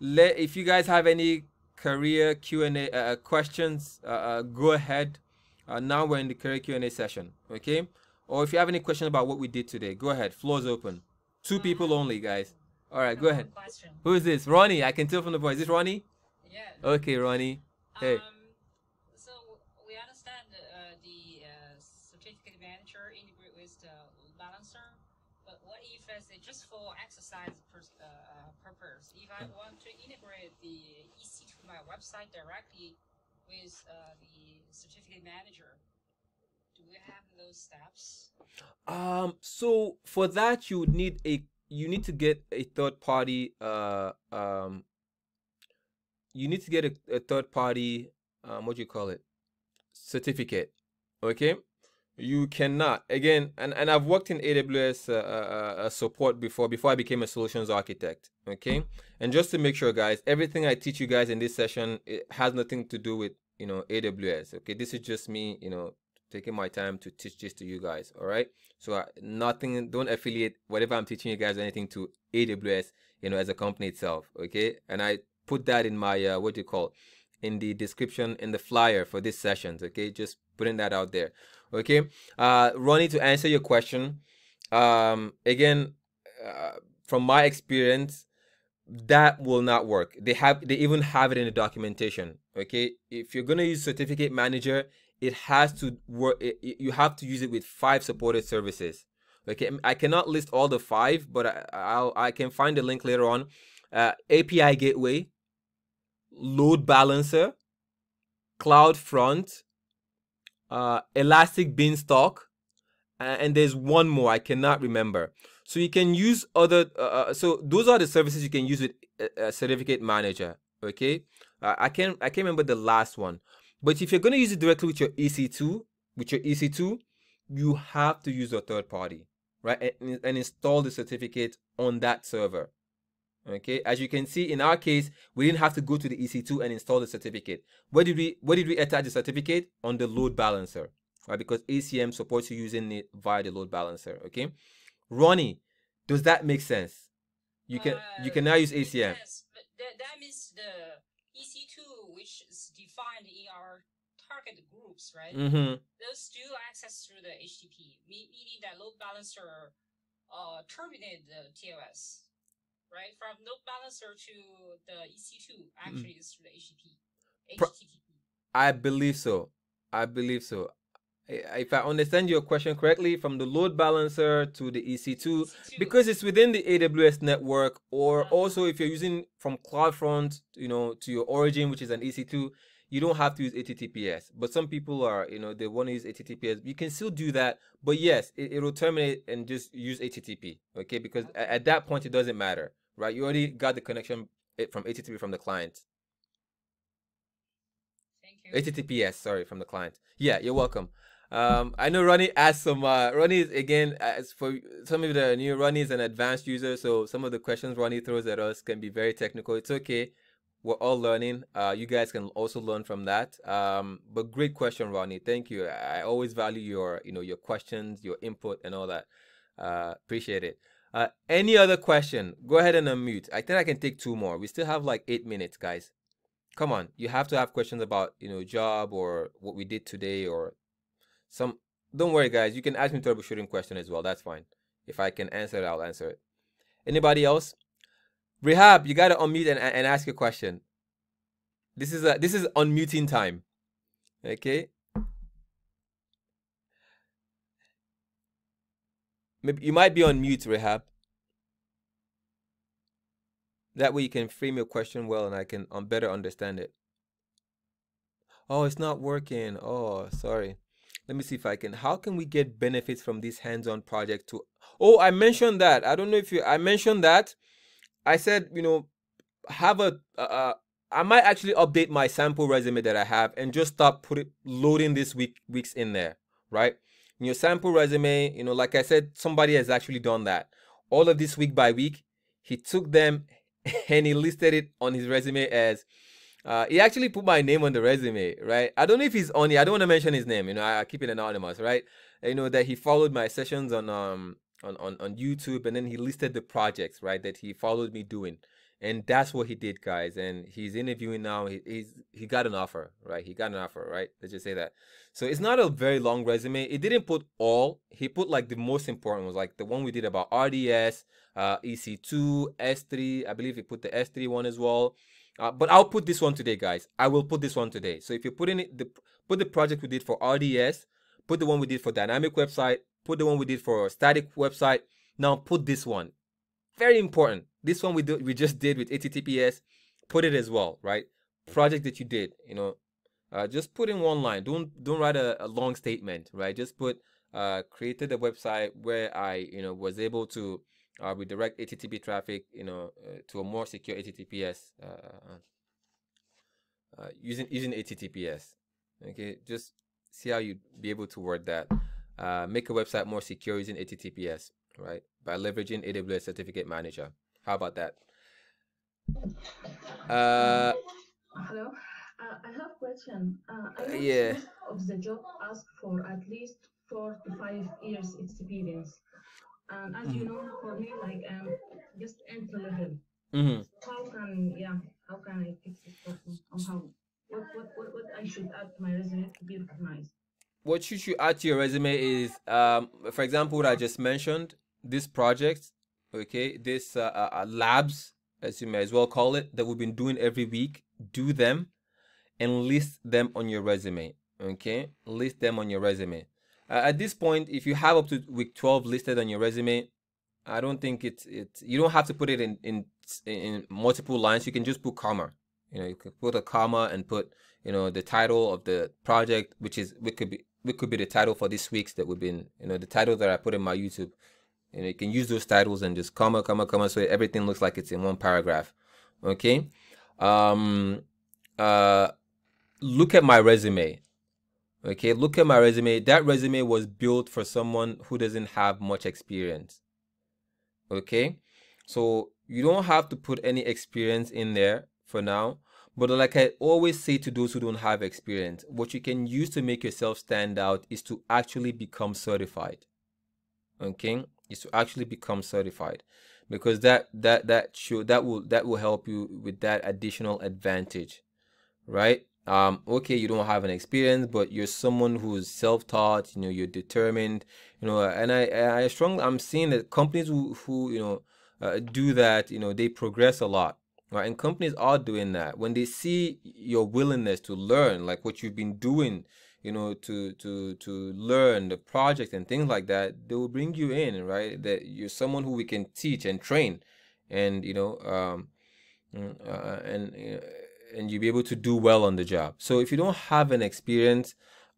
Let if you guys have any career Q and A uh, questions, uh, uh, go ahead. Uh, now we're in the career Q and A session. Okay. Or if you have any questions about what we did today, go ahead. Floor is open. Two people only, guys. All right, go ahead. Who is this? Ronnie. I can tell from the voice. Is this Ronnie? Yeah. Okay, Ronnie. Hey. Um, just for exercise uh, purpose, if I want to integrate the EC to my website directly with uh, the certificate manager, do we have those steps? Um, so for that, you would need a you need to get a third party. Uh, um, you need to get a, a third party. Um, what do you call it? Certificate. Okay you cannot. Again and, and i've worked in aws uh, uh, uh, support before before i became a solutions architect okay? And just to make sure guys everything i teach you guys in this session it has nothing to do with you know aws okay? This is just me you know taking my time to teach this to you guys all right? So uh, nothing don't affiliate whatever i'm teaching you guys anything to aws you know as a company itself okay? And i put that in my uh, what do you call in the description in the flyer for this sessions okay? Just putting that out there okay? Uh ronnie to answer your question um again uh, from my experience that will not work. They have they even have it in the documentation okay? If you're going to use certificate manager it has to work it, you have to use it with five supported services okay? I cannot list all the five but i I'll, i can find the link later on. Uh, api gateway load balancer CloudFront uh, Elastic Beanstalk, and there's one more I cannot remember. So you can use other. Uh, uh, so those are the services you can use with a, certificate manager. Okay. Uh, I can't I can't remember the last one. But if you're going to use it directly with your EC2, with your EC2, you have to use a third party, right? And, and install the certificate on that server. Okay, as you can see in our case, we didn't have to go to the EC2 and install the certificate. Where did we where did we attach the certificate? On the load balancer, right? Because ACM supports you using it via the load balancer. Okay, Ronnie, does that make sense? You can uh, you can now use ACM. Yes, but that, that means the EC2, which is defined in our target groups, right? Mm-hmm. Those do access through the HTTP, meaning that load balancer uh, terminate the TLS right? From load balancer to the EC2 actually mm. is through the HTTP. HTTP. I believe so. I believe so. If I understand your question correctly, from the load balancer to the EC2, EC2. because it's within the AWS network, or uh-huh. also if you're using from CloudFront, you know, to your origin, which is an EC2, you don't have to use HTTPS. But some people are, you know, they want to use HTTPS. You can still do that, but yes, it, will terminate and just use HTTP. Okay, because okay. At, at that point it doesn't matter right? You already got the connection from HTTP from the client. Thank you. HTTPS, sorry, from the client. Yeah, you're welcome. Um, I know Ronnie asked some. Uh, Ronnie is again, as for some of the new Ronnie is an advanced user, so some of the questions Ronnie throws at us can be very technical. It's okay. We're all learning. Uh, you guys can also learn from that. Um, but great question, Ronnie. Thank you. I always value your, you know, your questions, your input, and all that. Uh, appreciate it. Uh, any other question? Go ahead and unmute. I think I can take two more. We still have like eight minutes, guys. Come on, you have to have questions about you know job or what we did today or some. Don't worry, guys. You can ask me troubleshooting question as well. That's fine. If I can answer it, I'll answer it. Anybody else? Rehab, you gotta unmute and, and ask a question. This is a this is unmuting time. Okay. Maybe you might be on mute, Rehab. That way you can frame your question well and I can um, better understand it. Oh, it's not working. Oh, sorry. Let me see if I can. How can we get benefits from this hands-on project to Oh, I mentioned that. I don't know if you I mentioned that. I said, you know, have a uh, I might actually update my sample resume that I have and just start putting loading this week weeks in there, right? In your sample resume, you know, like I said, somebody has actually done that. All of this week by week, he took them and he listed it on his resume as uh, he actually put my name on the resume, right? I don't know if he's on here. I don't want to mention his name, you know, I, I keep it anonymous, right? You know, that he followed my sessions on um on, on, on YouTube and then he listed the projects, right, that he followed me doing and that's what he did guys and he's interviewing now he, he's he got an offer right he got an offer right let's just say that so it's not a very long resume. It didn't put all he put like the most important ones, like the one we did about rds uh, ec2 s3 i believe he put the s3 one as well. Uh, but i'll put this one today guys. I will put this one today. So if you're putting it the put the project we did for rds put the one we did for dynamic website put the one we did for static website. Now put this one. Very important. This one we do we just did with HTTPS, put it as well, right? Project that you did, you know, uh, just put in one line. Don't don't write a, a long statement, right? Just put uh, created a website where I, you know, was able to uh, redirect HTTP traffic, you know, uh, to a more secure HTTPS uh, uh, using using HTTPS. Okay, just see how you'd be able to word that. Make a website more secure using HTTPS, right? By leveraging AWS Certificate Manager. How about that? Hello. Uh, I have a question. Uh, I yeah. of the job ask for at least four to five years experience. And as mm-hmm. you know, for me, like um, just entry level. Mm-hmm. How can yeah? How can I fix this problem? Or how? What, what, what, what I should add to my resume to be recognized? What you should add to your resume is, um, for example, what I just mentioned. This project okay this uh, uh, uh, labs as you may as well call it that we've been doing every week do them and list them on your resume okay list them on your resume uh, at this point if you have up to week 12 listed on your resume i don't think it's it's you don't have to put it in in in multiple lines you can just put comma you know you could put a comma and put you know the title of the project which is which could be which could be the title for this week's that we've been you know the title that i put in my youtube you know, you can use those titles and just comma, comma, comma, so everything looks like it's in one paragraph. Okay. Um, uh, look at my resume. Okay, look at my resume. That resume was built for someone who doesn't have much experience. Okay, so you don't have to put any experience in there for now. But like I always say to those who don't have experience, what you can use to make yourself stand out is to actually become certified. Okay, is to actually become certified because that that that should that will that will help you with that additional advantage right um okay you don't have an experience but you're someone who's self-taught you know you're determined you know and i i strongly i'm seeing that companies who who you know uh, do that you know they progress a lot right? And companies are doing that. When they see your willingness to learn like what you've been doing you know to to to learn the project and things like that they will bring you in right? That you're someone who we can teach and train and you know um mm, uh, and and you'll be able to do well on the job so if you don't have an experience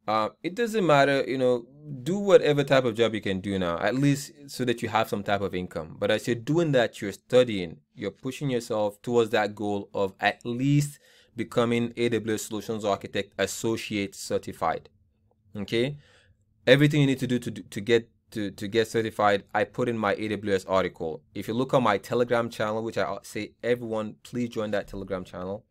uh, it doesn't matter you know do whatever type of job you can do now at least so that you have some type of income but as you're doing that you're studying you're pushing yourself towards that goal of at least becoming AWS Solutions Architect Associate Certified. Okay, everything you need to do to to get to to get certified, I put in my AWS article. If you look on my Telegram channel, which I say everyone, please join that Telegram channel.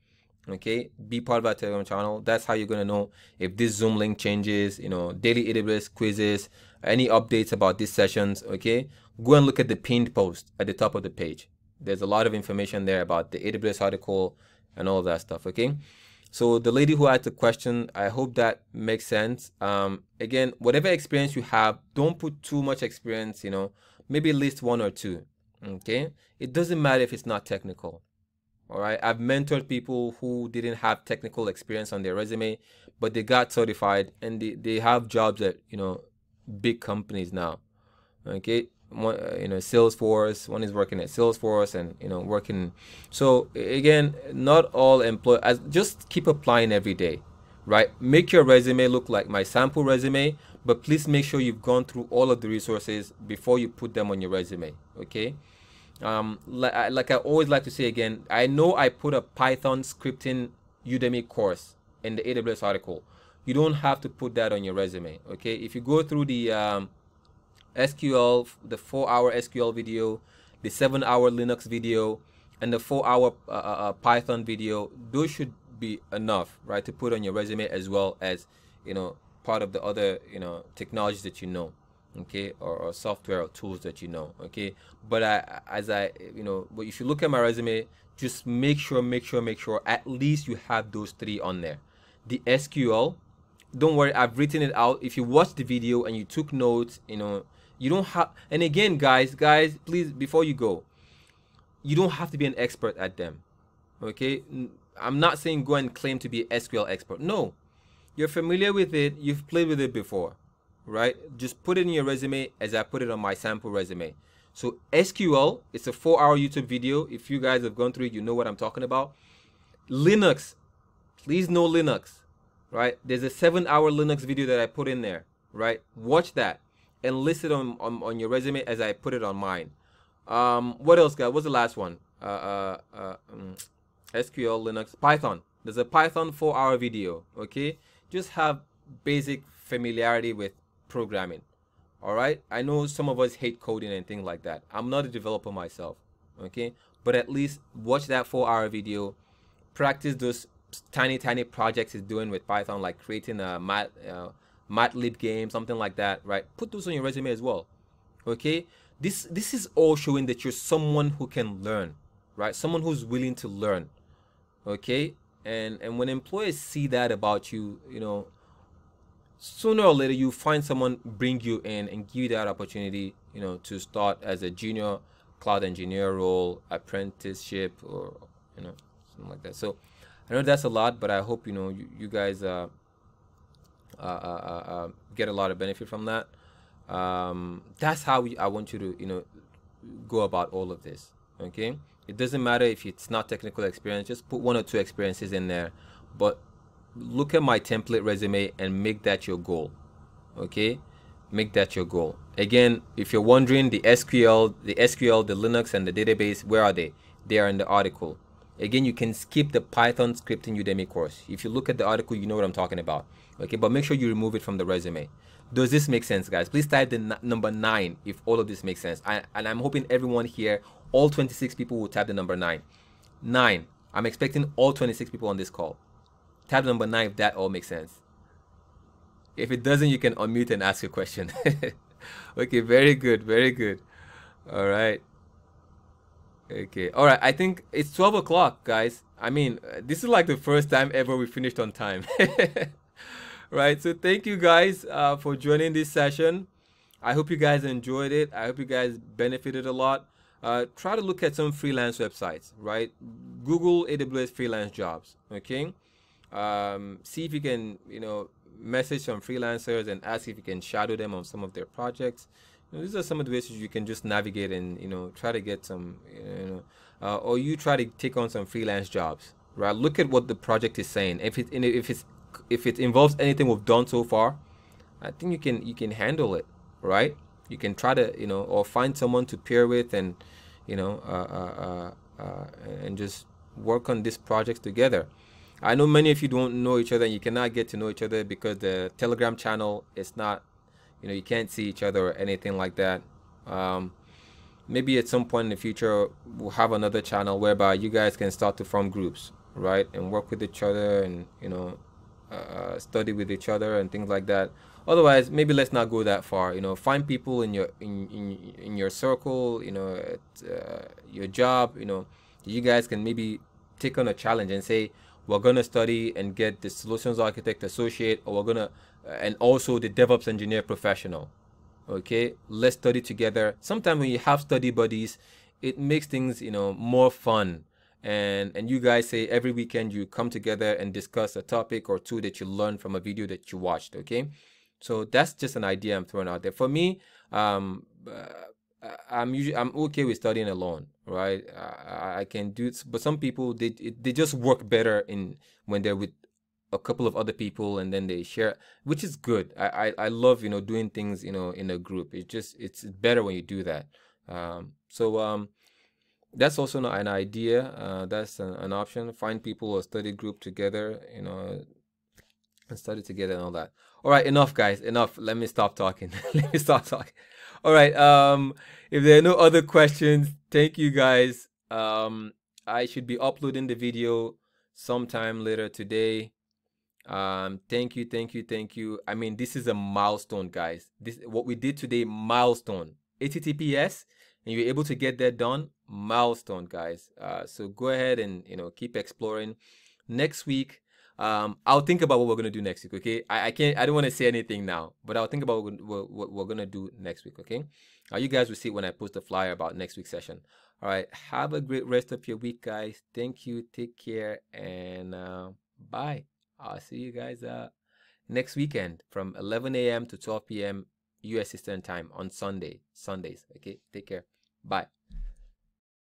Okay, be part of our Telegram channel. That's how you're gonna know if this Zoom link changes. You know, daily AWS quizzes, any updates about these sessions. Okay, go and look at the pinned post at the top of the page. There's a lot of information there about the AWS article, and all that stuff okay so the lady who asked the question i hope that makes sense um, again whatever experience you have don't put too much experience you know maybe at least one or two okay it doesn't matter if it's not technical all right? I've mentored people who didn't have technical experience on their resume but they got certified and they, they have jobs at you know big companies now. Okay? One, you know salesforce one is working at salesforce and you know working so again not all employees just keep applying every day right? Make your resume look like my sample resume but please make sure you've gone through all of the resources before you put them on your resume okay um, like, i always like to say again i know i put a python scripting udemy course in the aws article. You don't have to put that on your resume okay? If you go through the um, SQL, the four hour SQL video, the seven hour Linux video, and the four hour uh, uh, uh, Python video, those should be enough, right, to put on your resume as well as, you know, part of the other, you know, technologies that you know, okay, or, or software or tools that you know, okay. But I, as I, you know, but if you look at my resume, just make sure, make sure, make sure at least you have those three on there. The SQL, don't worry, I've written it out. If you watch the video and you took notes, you know, you don't have, and again, guys, guys, please, before you go, you don't have to be an expert at them. Okay, I'm not saying go and claim to be SQL expert. No, you're familiar with it. You've played with it before, right? Just put it in your resume as I put it on my sample resume. So SQL, it's a four-hour YouTube video. If you guys have gone through it, you know what I'm talking about. Linux, please know Linux, right? There's a seven-hour Linux video that I put in there, right? Watch that and list it on, on, on your resume as I put it on mine. Um, what else, guys? What's the last one? Uh, uh, uh, um, SQL, Linux, Python. There's a Python four hour video. Okay, just have basic familiarity with programming. All right. I know some of us hate coding and things like that. I'm not a developer myself. Okay, but at least watch that four hour video. Practice those tiny tiny projects is doing with Python, like creating a mat. Uh, Mad Lib game, something like that, right? Put those on your resume as well. Okay? This this is all showing that you're someone who can learn, right? Someone who's willing to learn. Okay? And and when employers see that about you, you know, sooner or later you find someone bring you in and give you that opportunity, you know, to start as a junior cloud engineer role, apprenticeship or you know, something like that. So I know that's a lot, but I hope you know you, you guys uh uh, uh, uh, get a lot of benefit from that. Um, that's how we, I want you to, you know, go about all of this. Okay, it doesn't matter if it's not technical experience. Just put one or two experiences in there, but look at my template resume and make that your goal. Okay, make that your goal. Again, if you're wondering, the SQL, the SQL, the Linux, and the database, where are they? They are in the article. Again, you can skip the Python scripting Udemy course. If you look at the article, you know what I'm talking about. Okay, but make sure you remove it from the resume. Does this make sense, guys? Please type the number nine if all of this makes sense. I, and I'm hoping everyone here, all 26 people, will type the number nine. Nine. I'm expecting all 26 people on this call. Type number nine if that all makes sense. If it doesn't, you can unmute and ask a question. okay, very good, very good. All right. Okay, all right. I think it's 12 o'clock, guys. I mean, this is like the first time ever we finished on time. right so thank you guys uh, for joining this session i hope you guys enjoyed it i hope you guys benefited a lot uh, try to look at some freelance websites right google aws freelance jobs okay um, see if you can you know message some freelancers and ask if you can shadow them on some of their projects you know, these are some of the ways you can just navigate and you know try to get some you know uh, or you try to take on some freelance jobs right look at what the project is saying if it if it's if it involves anything we've done so far, I think you can you can handle it, right? You can try to you know or find someone to pair with and you know uh, uh, uh, uh, and just work on this project together. I know many of you don't know each other and you cannot get to know each other because the Telegram channel is not, you know, you can't see each other or anything like that. Um, maybe at some point in the future we'll have another channel whereby you guys can start to form groups, right, and work with each other and you know uh, study with each other and things like that. Otherwise maybe let's not go that far you know. Find people in your in in, in your circle you know at uh, your job you know. You guys can maybe take on a challenge and say we're gonna study and get the solutions architect associate or we're gonna uh, and also the devops engineer professional okay? Let's study together. Sometimes when you have study buddies it makes things you know more fun. And and you guys say every weekend you come together and discuss a topic or two that you learned from a video that you watched okay? So that's just an idea i'm throwing out there. For me um uh, i'm usually i'm okay with studying alone right i, I can do it but some people they they just work better in when they're with a couple of other people and then they share which is good I, I i love you know doing things you know in a group it's just it's better when you do that um so um that's also an idea. Uh, that's an, an, option. Find people or study group together, you know, and study together and all that. All right, enough, guys. Enough. Let me stop talking. Let me stop talking. All right. Um, if there are no other questions, thank you, guys. Um, I should be uploading the video sometime later today. Um, thank you, thank you, thank you. I mean, this is a milestone, guys. This what we did today, milestone. HTTPS and you're able to get that done, milestone, guys. Uh, so go ahead and you know keep exploring. Next week, um, I'll think about what we're gonna do next week. Okay, I, I can't, I don't want to say anything now, but I'll think about what we're, what we're gonna do next week. Okay, you guys will see when I post the flyer about next week's session. All right, have a great rest of your week, guys. Thank you, take care, and uh, bye. I'll see you guys uh, next weekend from 11 a.m. to 12 p.m. US Eastern Time on Sunday, Sundays. Okay, take care. Bye.